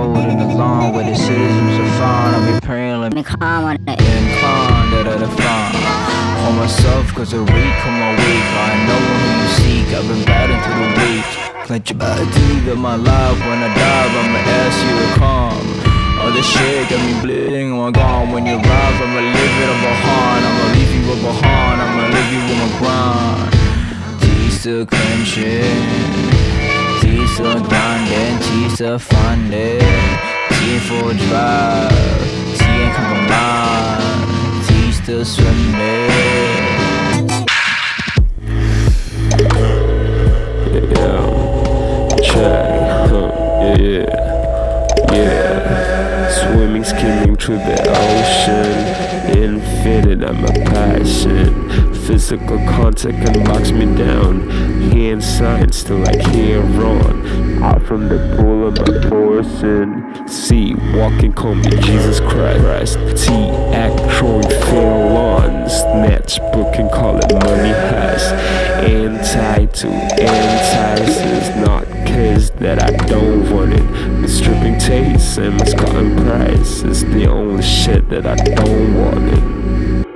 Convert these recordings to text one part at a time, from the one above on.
road the along where the citizens are fine. I'll be praying, let me calm on it. That I define on myself, cause I'm weak on my weak. I know who you seek, I've been battling through the week. Clench your teeth of my life when I dive, I'ma ask you to come. All this shit got me bleeding, I'm gone When you arrive, I'ma leave it all behind I'ma leave you all behind, I'ma leave you with my grind These still clenching grinding, tease to funding, tease for drive, tea and compromise, tease to swimming. Yeah, check, huh, yeah, yeah, yeah. Swimming, skimming through the ocean, infinite, I'm a passion. Physical contact can box me down. Hand signs till I on. From the pool of my portion. See, walking, call me Jesus Christ. T, act, throwing fail on. Snatch, book, and call it money has. Anti to entices, not cause that I don't want it. The stripping taste and my cotton price is the only shit that I don't want it.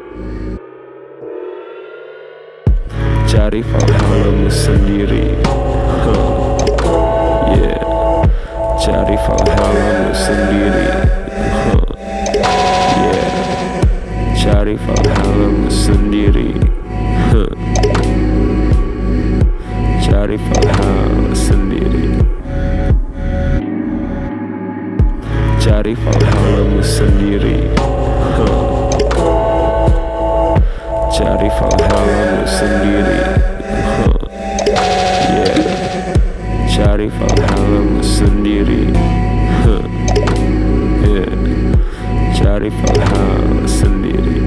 Cari falhalamu sendiri Cari falhalamu sendiri huh. Yeah Cari falhalamu sendiri huh. Cari falhalamu sendiri Cari falhalamu sendiri huh. Cari falhalamu sendiri pulang sendiri He, yeah. Cari paham sendiri